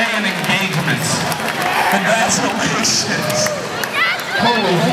And engagements. Congratulations. Holy